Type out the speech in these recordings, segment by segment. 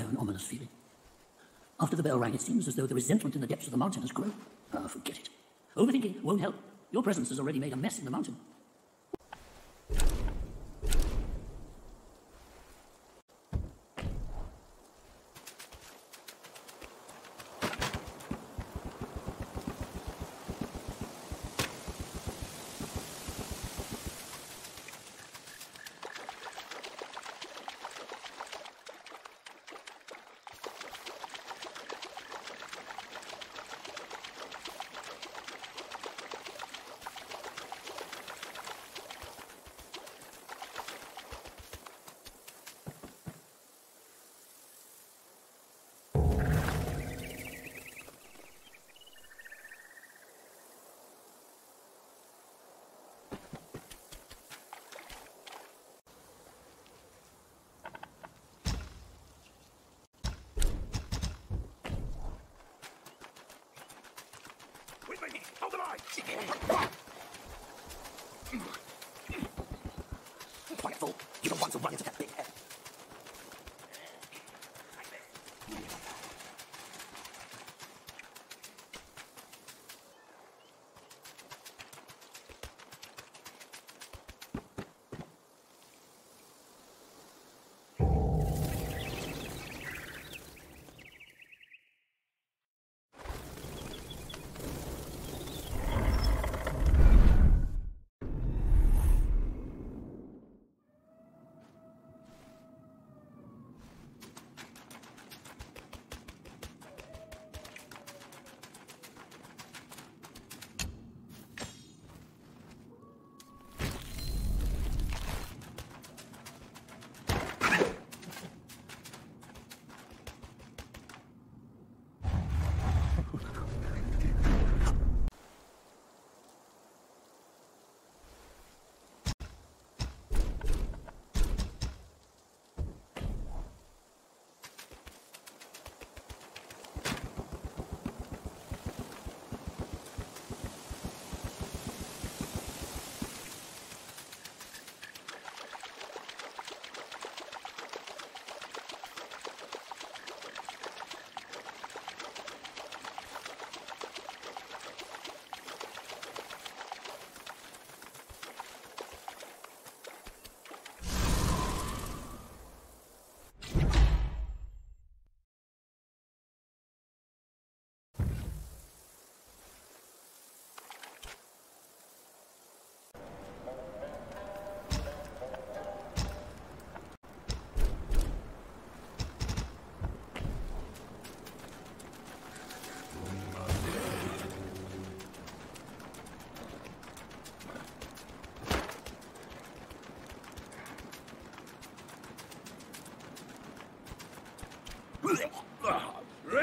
an ominous feeling. After the bell rang, it seems as though the resentment in the depths of the mountain has grown. Ah, forget it. Overthinking won't help. Your presence has already made a mess in the mountain.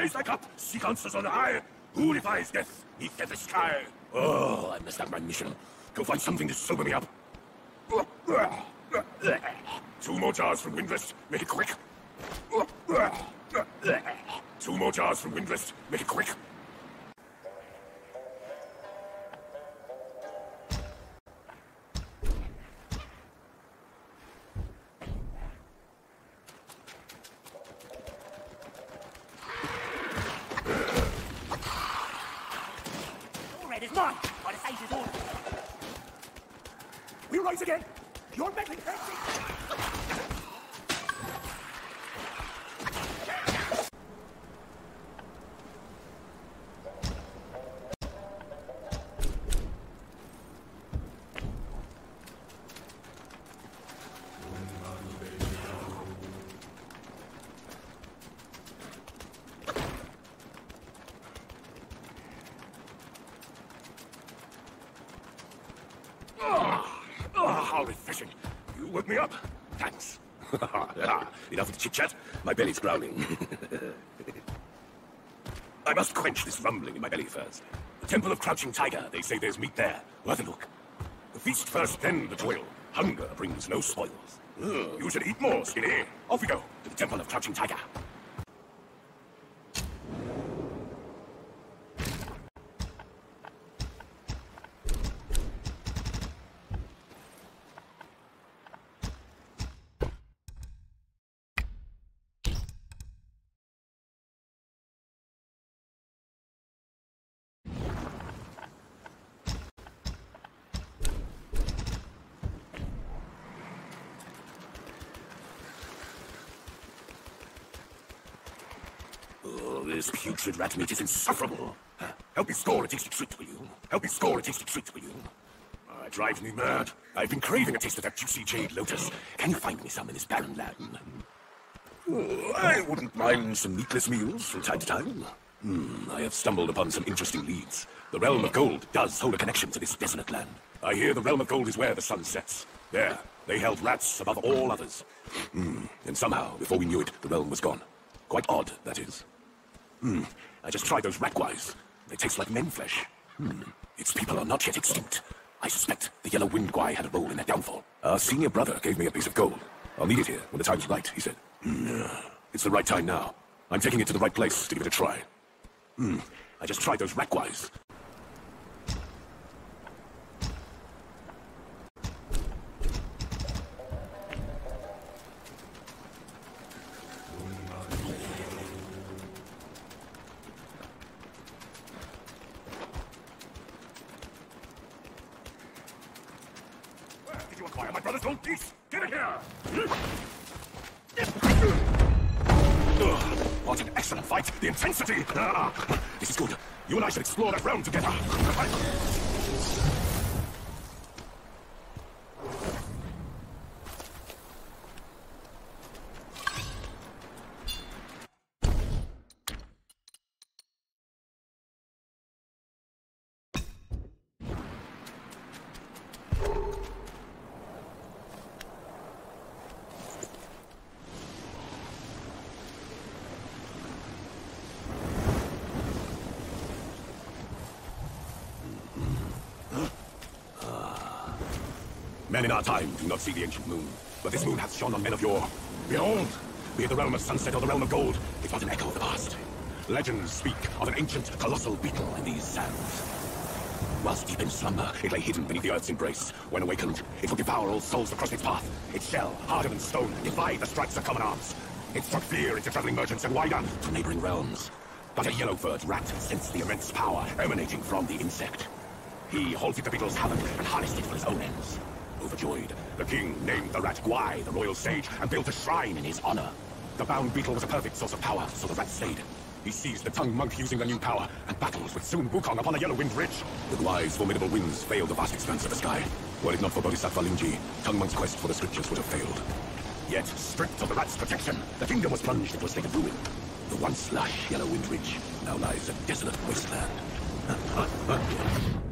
Raise thy cup, see concerts on the high. Who defies death, neath the sky? Oh, I messed up my mission. Go find something to sober me up. Two more jars from Windrest, make it quick. Two more jars from Windrest, make it quick. My belly's growling. I must quench this rumbling in my belly first. The Temple of Crouching Tiger, they say there's meat there. Worth a look. The feast first, then the toil. Hunger brings no spoils. You should eat more, skinny. Off we go to the Temple of Crouching Tiger. Oh, rat meat is insufferable. Help me score a tasty treat, will you? Help me score a tasty treat, will you? Ah, it drives me mad. I've been craving a taste of that juicy jade lotus. Can you find me some in this barren land? Oh, I wouldn't mind some meatless meals from time to time. Hmm, I have stumbled upon some interesting leads. The Realm of Gold does hold a connection to this desolate land. I hear the Realm of Gold is where the sun sets. There, they held rats above all others. Hmm, and somehow, before we knew it, the realm was gone. Quite odd, that is. Hmm, I just tried those rat They taste like men flesh. Hmm, its people are not yet extinct. I suspect the Yellow Wind Guai had a role in their downfall. Our senior brother gave me a piece of gold. I'll need it here when the time's right, he said. Hmm, it's the right time now. I'm taking it to the right place to give it a try. Hmm, I just tried those rat explore that realm together. Men in our time do not see the ancient moon, but this moon hath shone on men of yore. Behold, be it the realm of sunset or the realm of gold, it was an echo of the past. Legends speak of an ancient, colossal beetle in these sands. Whilst deep in slumber, it lay hidden beneath the earth's embrace. When awakened, it would devour all souls that crossed its path. Its shell, harder than stone, defied the strikes of common arms. It struck fear into traveling merchants and wider to neighboring realms. But a yellow-furred rat sensed the immense power emanating from the insect. He halted the beetle's havoc and harnessed it for his own ends. Overjoyed, the king named the rat Guai, the royal sage, and built a shrine in his honor. The bound beetle was a perfect source of power, so the rat stayed. He seized the Tang Monk using the new power, and battles with Sun Wukong upon the Yellow Wind Ridge. The Guai's formidable winds failed the vast expanse of the sky. Were it not for Bodhisattva Lingji, Tang Monk's quest for the scriptures would have failed. Yet, stripped of the rat's protection, the kingdom was plunged into a state of ruin. The once lush Yellow Wind Ridge now lies a desolate wasteland.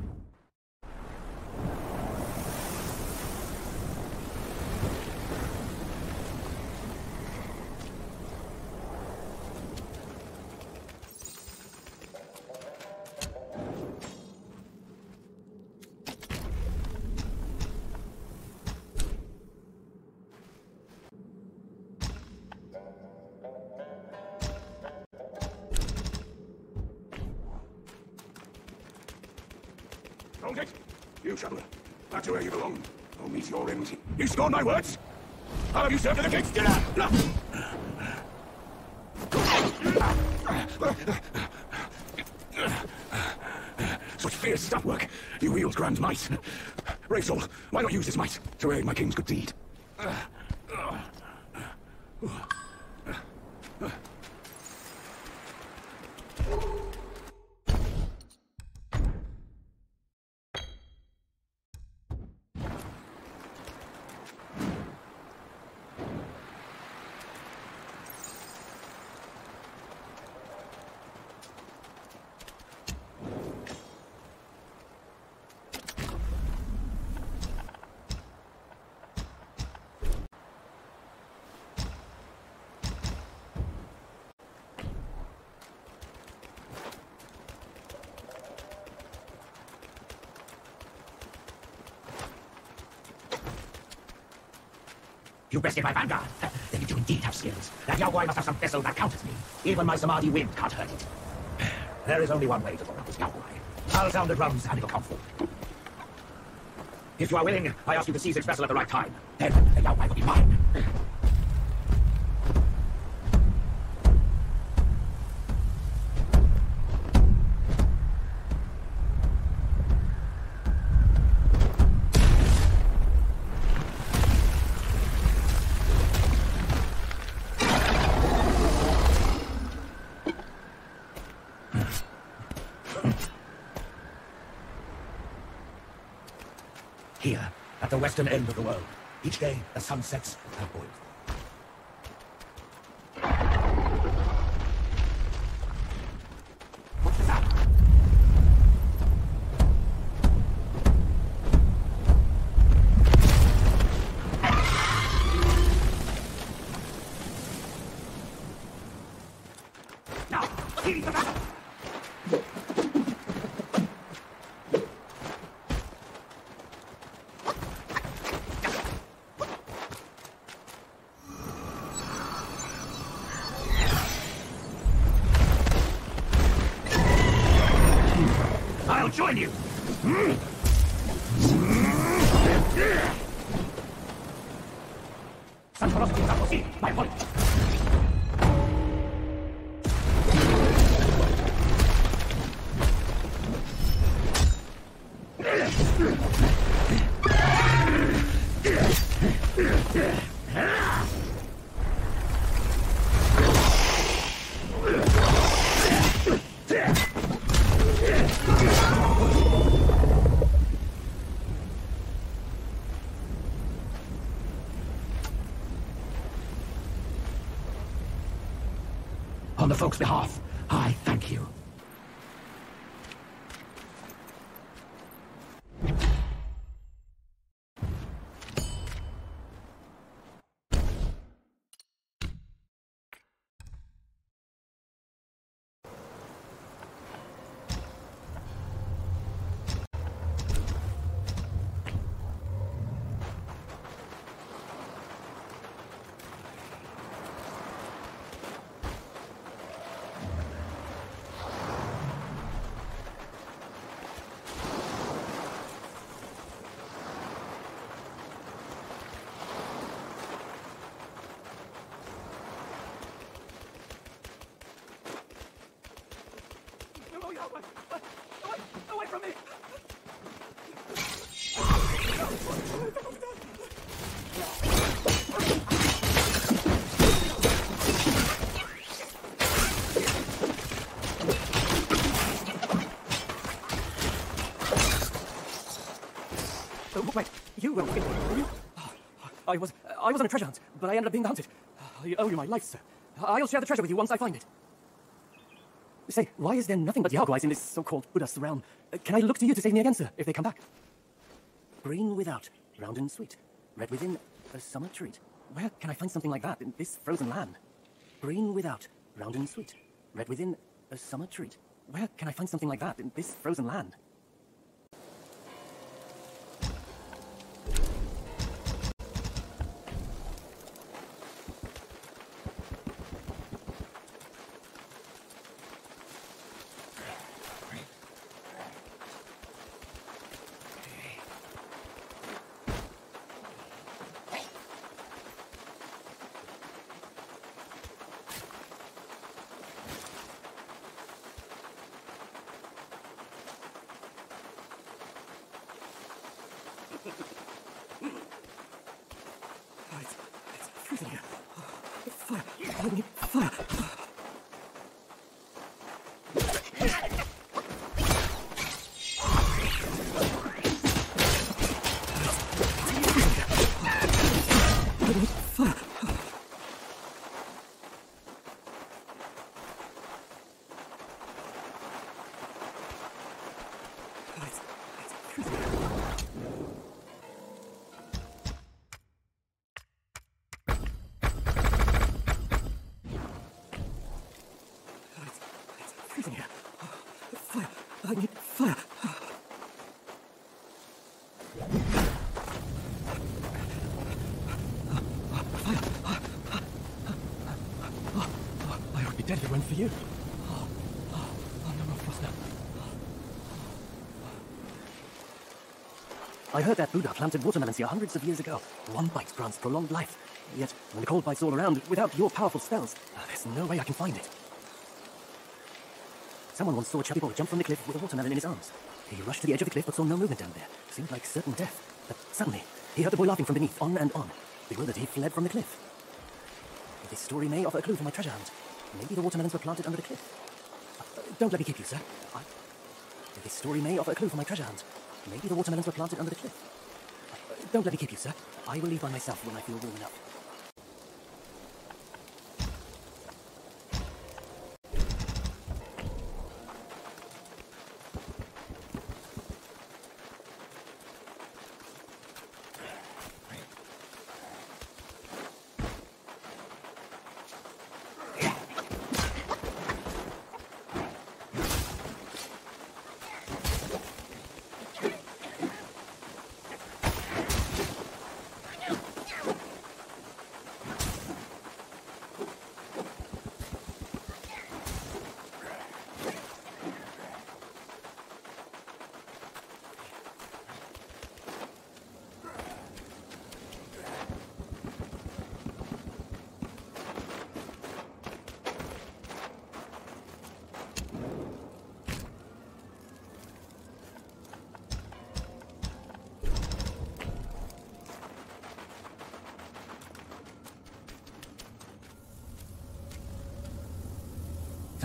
You, traveler. Back to where you belong. I'll meet your end. You scorn my words? How have you served the king's dinner? Such fierce stuff work. You wield grand might. Rachel, why not use this might to aid my king's good deed? Bested my vanguard. Then you do indeed have skills. That Yao Guai must have some vessel that counters me. Even my Samadhi wind can't hurt it. There is only one way to draw up this Yao Guai. I'll sound the drums and it'll come forth. If you are willing, I ask you to seize its vessel at the right time. Then the Yao Guai will be mine. Day, the sun sets at point. On the folks' behalf, I thank you. Away from me! Oh, wait, you were were you? Oh, I was on a treasure hunt, but I ended up being hunted. I owe you my life, sir. I'll share the treasure with you once I find it. Say, why is there nothing but Yaoguais in this so-called Buddhist realm? Uh, Can I look to you to save me again, sir, if they come back? Green without, round and sweet. Red within, a summer treat. Where can I find something like that in this frozen land? Green without, round and sweet. Red within, a summer treat. Where can I find something like that in this frozen land? Oh, it's, it's freezing here. Fire! Need fire! I need fire! Oh, it's, it's freezing here. Oh, it's, it's freezing here. Fire! I need fire! I would be dead if it weren't for you. I heard that Buddha planted watermelons here hundreds of years ago. One bite grants prolonged life. Yet, when the cold bites all around, without your powerful spells, there's no way I can find it. Someone once saw a chubby boy jump from the cliff with a watermelon in his arms. He rushed to the edge of the cliff but saw no movement down there. Seemed like certain death. But suddenly, he heard the boy laughing from beneath, on and on. Bewildered, he fled from the cliff. This story may offer a clue for my treasure hunt. Maybe the watermelons were planted under the cliff. Uh, don't let me keep you, sir. I... This story may offer a clue for my treasure hunt. Maybe the watermelons were planted under the cliff. Don't let me keep you, sir. I will leave by myself when I feel warm enough.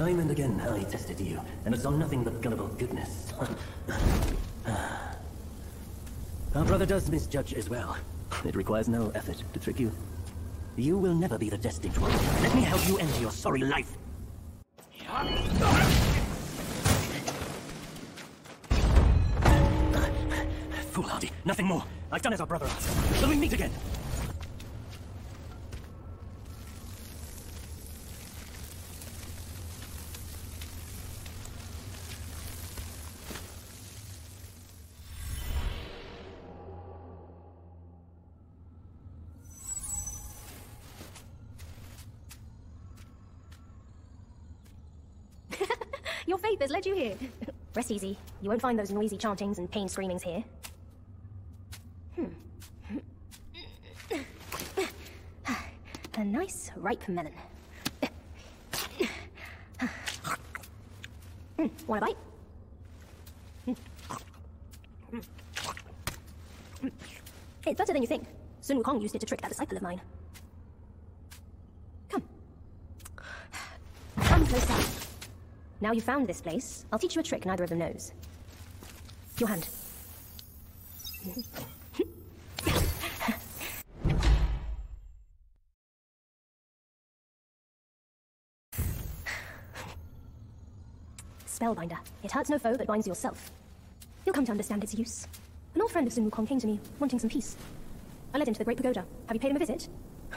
Time and again I tested you, and it's on nothing but gullible goodness. Our brother does misjudge as well. It requires no effort to trick you. You will never be the destined one. Let me help you end your sorry life. Foolhardy, nothing more. I've done as our brother asked. Shall we meet again? Rest easy. You won't find those noisy chantings and pain screamings here. Hmm. A nice ripe melon. Hmm, Want a bite? Hmm. It's better than you think. Sun Wukong used it to trick that disciple of mine. Come. Come closer. Now you've found this place, I'll teach you a trick neither of them knows. Your hand. Spellbinder. It hurts no foe, but binds yourself. You'll come to understand its use. An old friend of Sun Wukong came to me, wanting some peace. I led him to the Great Pagoda. Have you paid him a visit?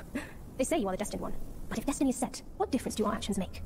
they say you are the destined one. But if destiny is set, what difference do our actions make?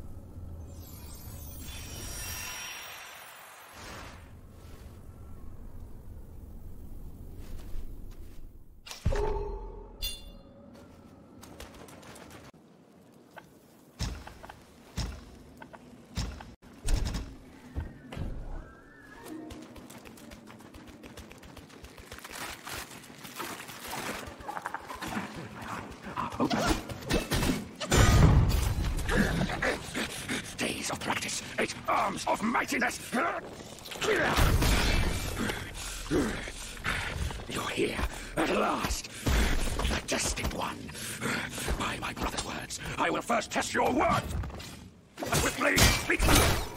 Days of practice, eight arms of mightiness. You're here, at last. The one. By my brother's words, I will first test your with blade, speak.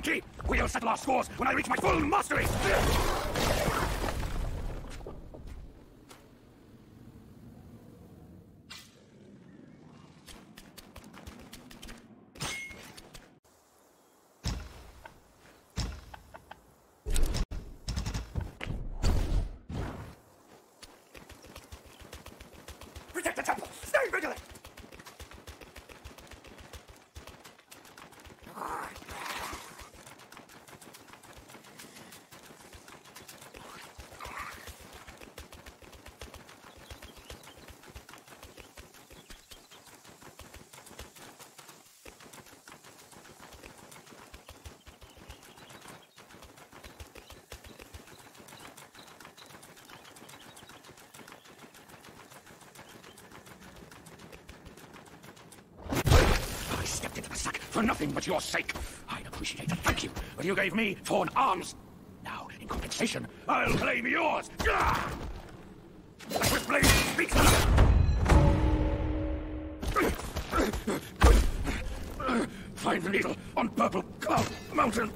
Monkey! We'll settle our scores when I reach my full mastery! nothing but your sake. I'd appreciate a thank you But you gave me for an arms. Now, in compensation, I'll claim yours. Gah! Swift blade speaks Find the needle on purple cloud mountain.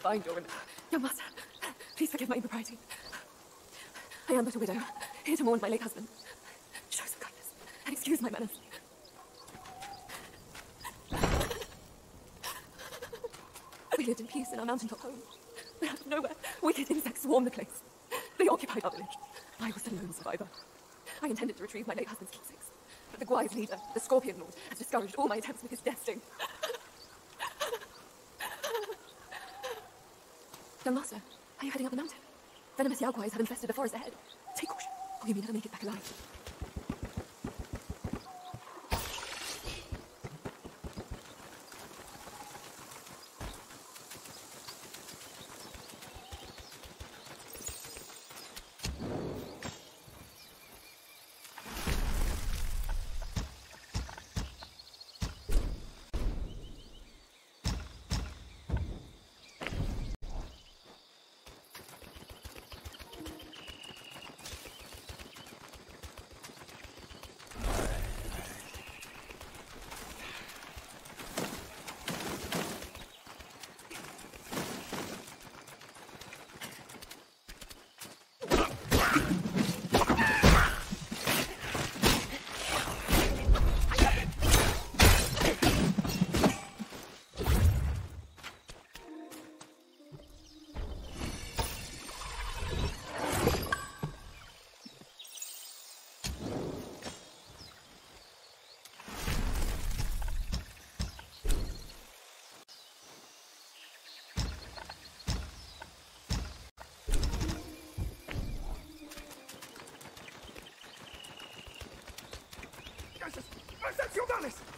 Find your... Young master, please forgive my impropriety. I am but a widow, here to mourn my late husband. Show some kindness, and excuse my manners. We lived in peace in our mountaintop home. But out of nowhere, wicked insects swarmed the place. They occupied our village. I was the lone survivor. I intended to retrieve my late husband's keepsakes, but the Guai's leader, the Scorpion Lord, has discouraged all my attempts with his death sting. Young master, are you heading up the mountain? Venomous Yao Guais have infested the forest ahead. Take caution, or you may never make it back alive. Excepcionales! I'll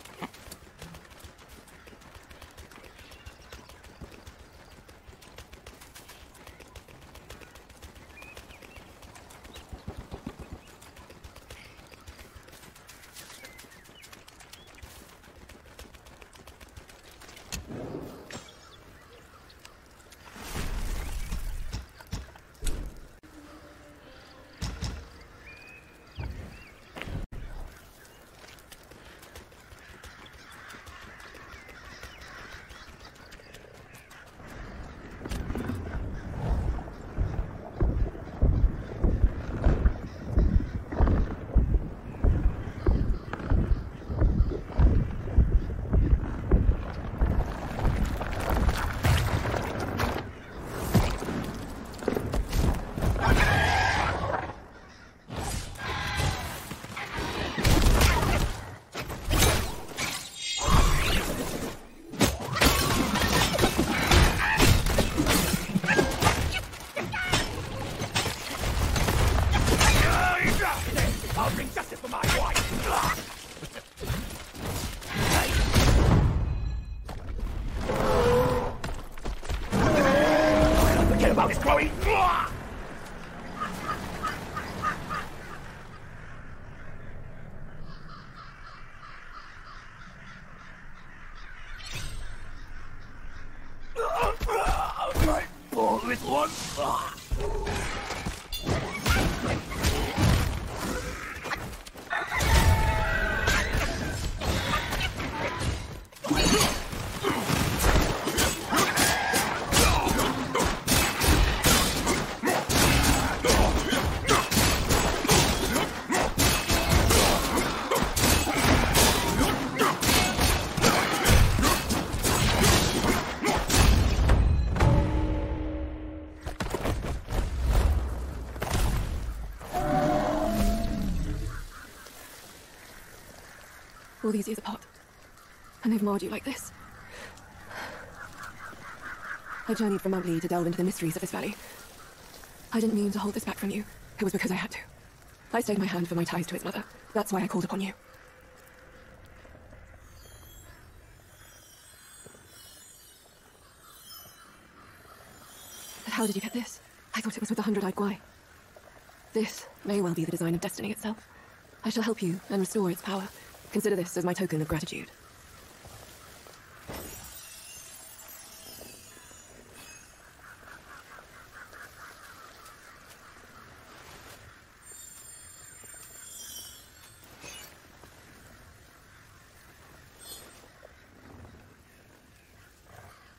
all these years apart. And they've marred you like this. I journeyed from Mount Li to delve into the mysteries of this valley. I didn't mean to hold this back from you. It was because I had to. I stayed my hand for my ties to its mother. That's why I called upon you. But how did you get this? I thought it was with the Hundred-Eyed Guai. This may well be the design of destiny itself. I shall help you and restore its power. Consider this as my token of gratitude.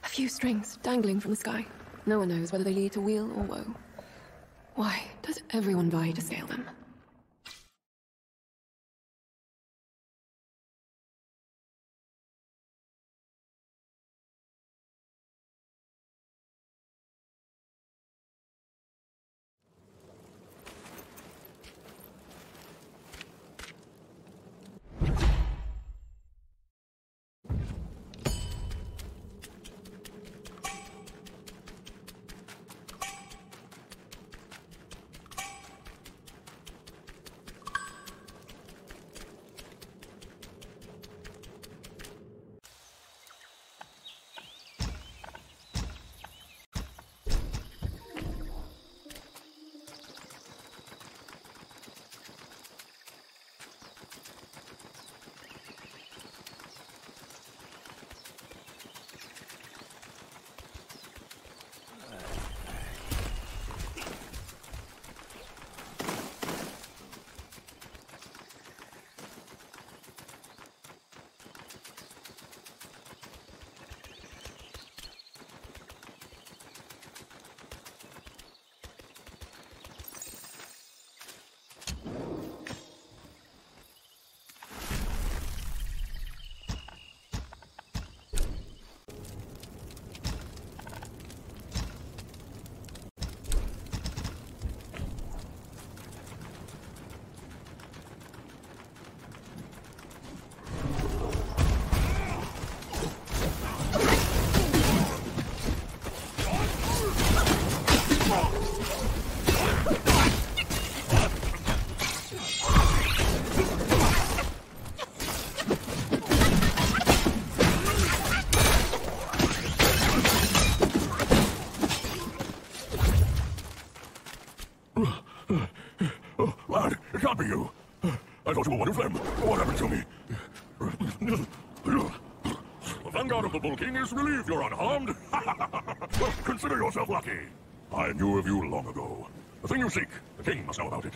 A few strings dangling from the sky. No one knows whether they lead to weal or woe. Why does everyone vie to scale them? Be you. I thought you were one of them. What happened to me? The vanguard of the Bull King is relieved you're unharmed. Consider yourself lucky. I knew of you long ago. The thing you seek, the king must know about it.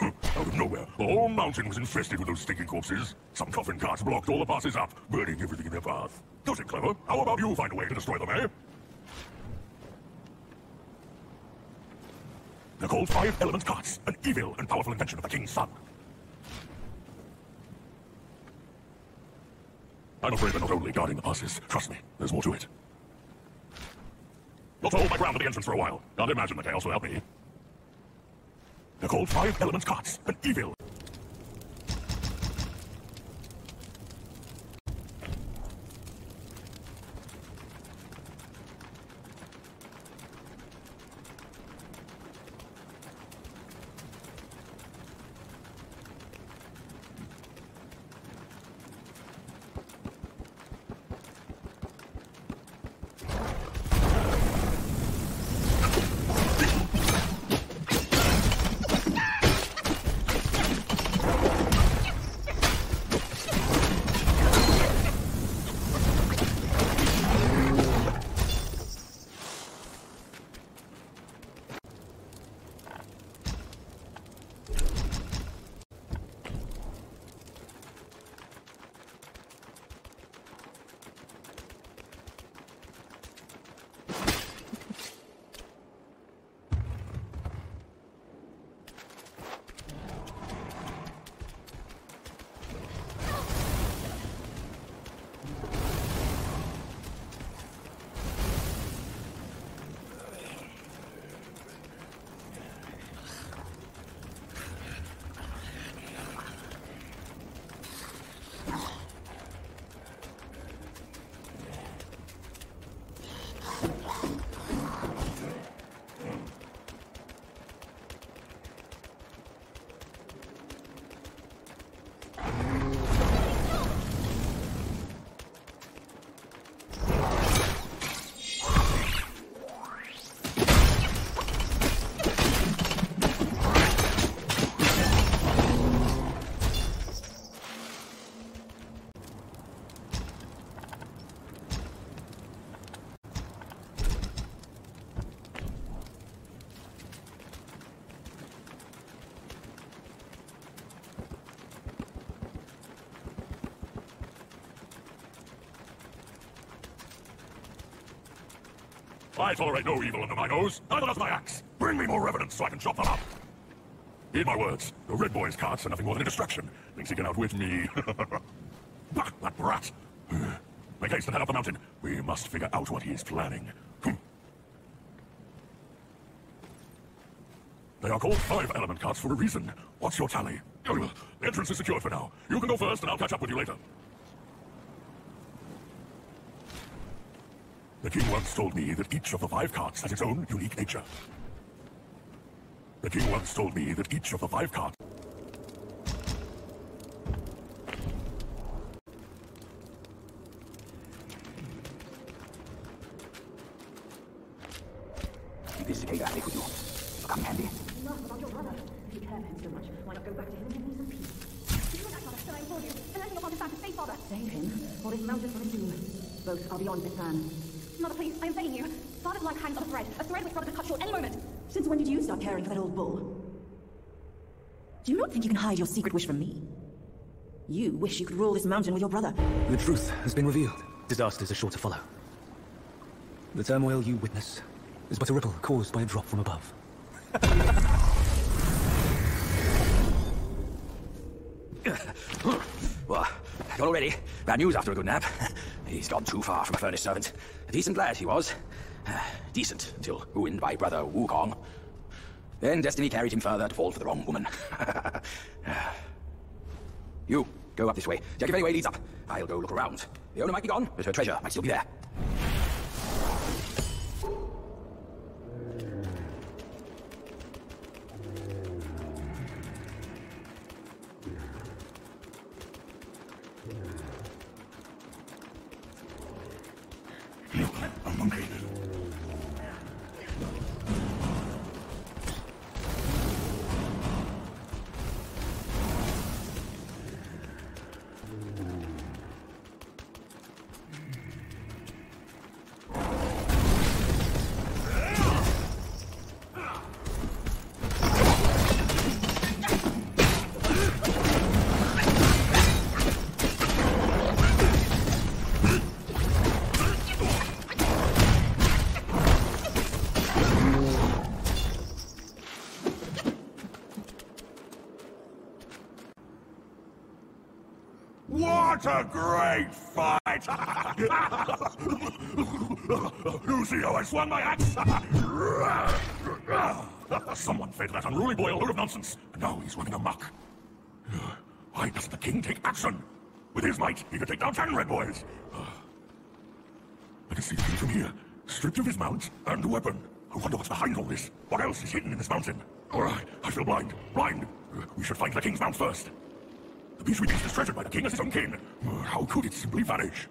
Out of nowhere, the whole mountain was infested with those stinking corpses. Some coffin carts blocked all the passes up, burning everything in their path. Does it clever? How about you find a way to destroy them, eh? They're called Five Element Carts, an evil and powerful invention of the King's son. I'm afraid they're not only guarding the passes. Trust me, there's more to it. You'll hold my ground at the entrance for a while. Can't imagine the chaos help me. They're called Five Element Carts, an evil I tolerate no evil under my nose. Neither does my axe. Bring me more evidence so I can chop them up. Heed my words. The Red Boy's carts are nothing more than a distraction. Thinks he can outwit me. bah, that brat. Make haste and head up the mountain. We must figure out what he is planning. They are called five element carts for a reason. What's your tally? The entrance is secured for now. You can go first and I'll catch up with you later. The king once told me that each of the five carts has its own unique nature. The king once told me that each of the five carts Keep this cicada safe with you. Come handy. Enough about your brother. If you care for him so much, why not go back to him and give me some peace? You know that, father, that I implore you. Unless you upon his family, father. Save him, or his mountain for his doom. Both are beyond this man. Mother, please, I am begging you. Father's life hangs on a thread. A thread which brother could cut short any moment. Since when did you start caring for that old bull? Do you not think you can hide your secret wish from me? You wish you could rule this mountain with your brother. The truth has been revealed. Disasters are sure to follow. The turmoil you witness is but a ripple caused by a drop from above. Well, you're all ready. Bad news after a good nap. He's gone too far from a furnace servant. A decent lad he was. Uh, decent until ruined by brother Wukong. Then destiny carried him further to fall for the wrong woman. you, go up this way. Check if any way leads up. I'll go look around. The owner might be gone, but her treasure might still be there. you see how I swung my axe? Someone fed that unruly boy a load of nonsense, and now he's running amok. Why doesn't the king take action? With his might, he could take down ten red boys. I can see the king from here, stripped of his mount and weapon. I wonder what's behind all this. What else is hidden in this mountain? All right, I feel blind. Blind. We should find the king's mount first. The piece we used is treasured by the king as his own kin. How could it simply vanish?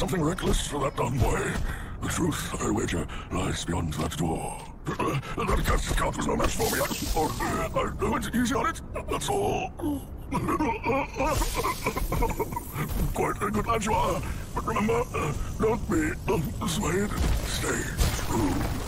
Something reckless for that dumb boy. The truth, I wager, lies beyond that door. that cursed scout was no match for me. I, I, I went easy on it. That's all. Quite a good lad you are. But remember, uh, don't be uh, swayed. Stay true.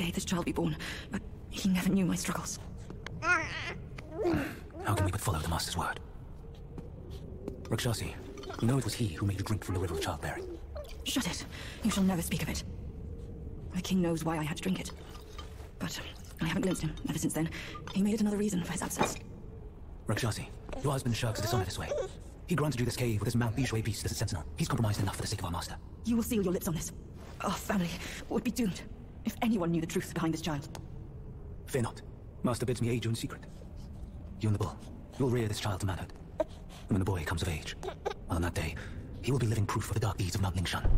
Bade this child be born, but he never knew my struggles. How can we but follow the Master's word? Rakshasi, you know it was he who made you drink from the river of childbearing. Shut it. You shall never speak of it. The king knows why I had to drink it. But um, I haven't glimpsed him ever since then. He made it another reason for his absence. Rakshasi, your husband shirks a dishonest way. He granted you this cave with his Mount Bishui beast as a sentinel. He's compromised enough for the sake of our master. You will seal your lips on this. Our family would be doomed if anyone knew the truth behind this child. Fear not. Master bids me aid you in secret. You and the bull, you'll rear this child to manhood. And when the boy comes of age, on that day, he will be living proof of the dark deeds of Mount Lingshan.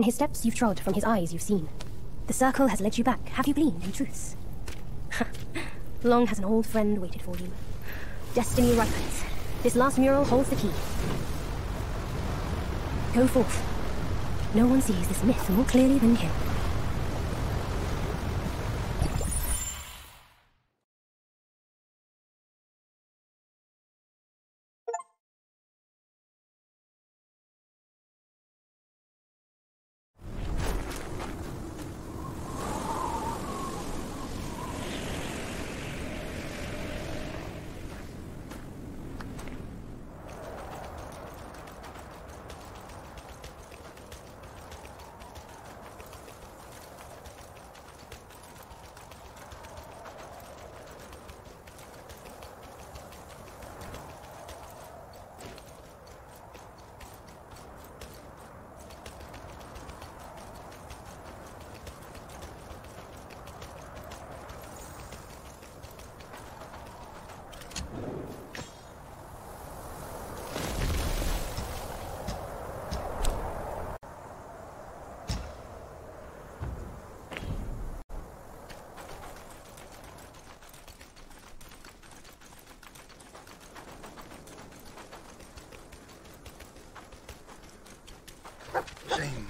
In his steps you've trod, from his eyes you've seen. The circle has led you back. Have you gleaned any truths? Long has an old friend waited for you. Destiny ripens. This last mural holds the key. Go forth. No one sees this myth more clearly than him.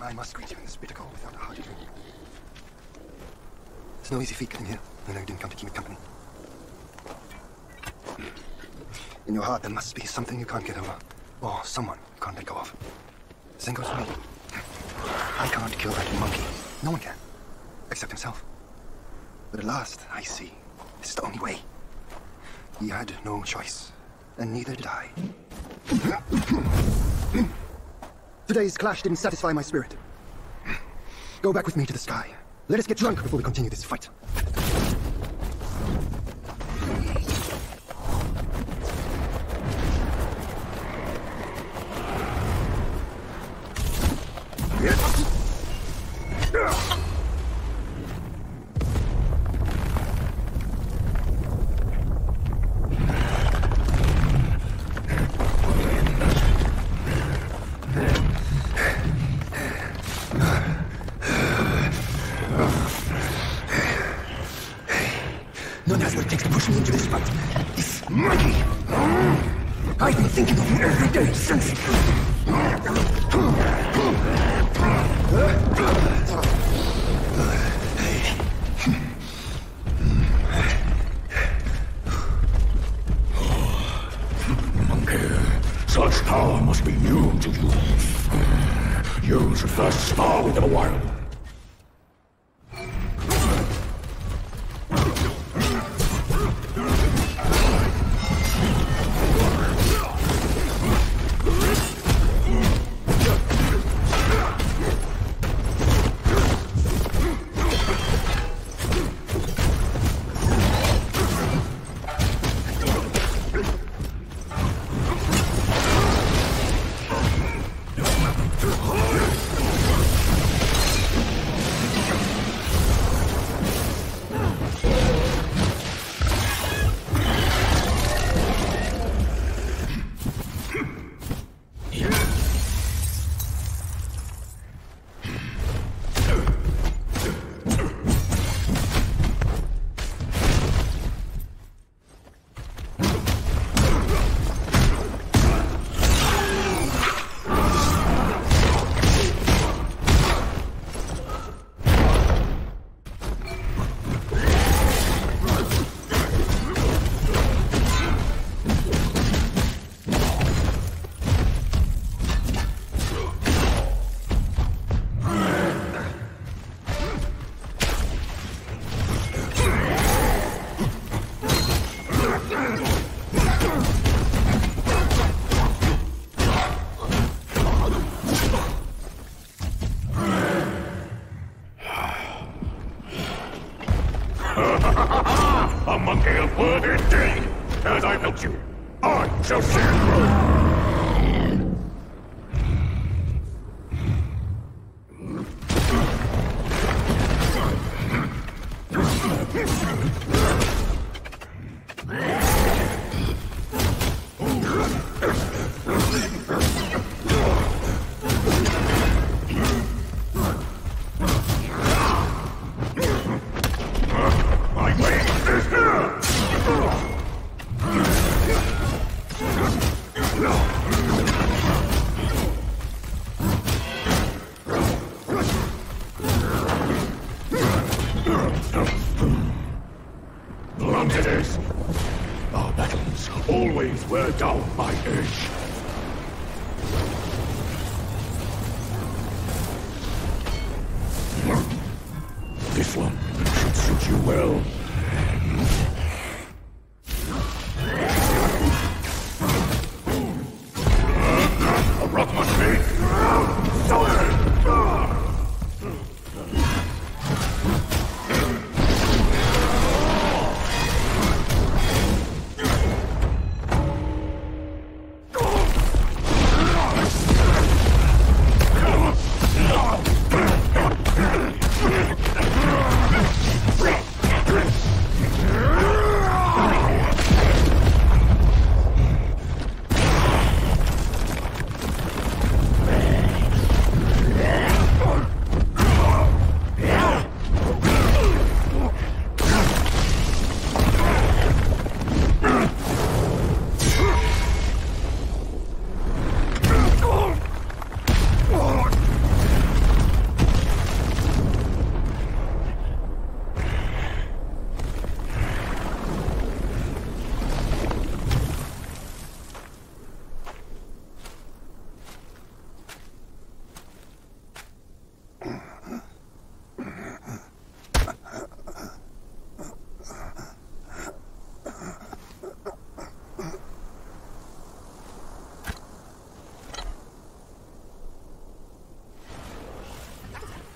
I must greet you in this bitter cold without a hearty drink. It's no easy feat getting here. I know you didn't come to keep me company. In your heart, there must be something you can't get over, or someone you can't let go of. Same goes me. I can't kill that monkey. No one can, except himself. But at last, I see. This is the only way. He had no choice, and neither did I. Today's clash didn't satisfy my spirit. Go back with me to the sky. Let us get drunk before we continue this fight. To. You should first spar with a while. A monkey of word indeed! As I've helped you, I shall see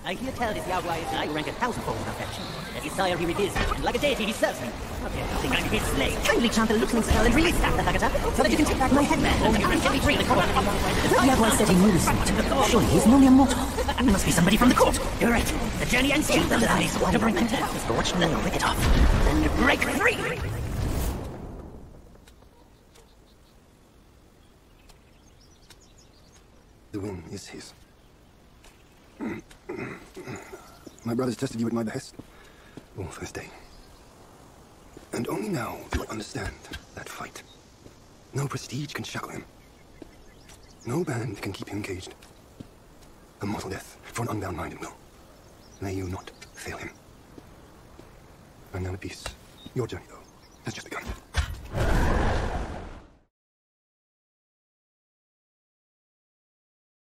I hear tell this Yaguai is I rank a thousandfold in affection. As his sire he reveres me, and like a deity he serves me. Okay, I think I'm his slave. Kindly chant the Luxling spell and release that Thagata, so that you can take back my headman Only you can set me free in the court. Yaguai said he knew this. Surely he's only a mortal. He must be somebody from the court. You're right. The journey ends here. The lies want to bring them to hell. Scorch the wicked off. And break free. The win is his. My brothers tested you at my behest. Oh, first day. And only now do I understand that fight. No prestige can shackle him. No band can keep him caged. A mortal death for an unbound mind and will. May you not fail him. I'm now at peace. Your journey, though, has just begun.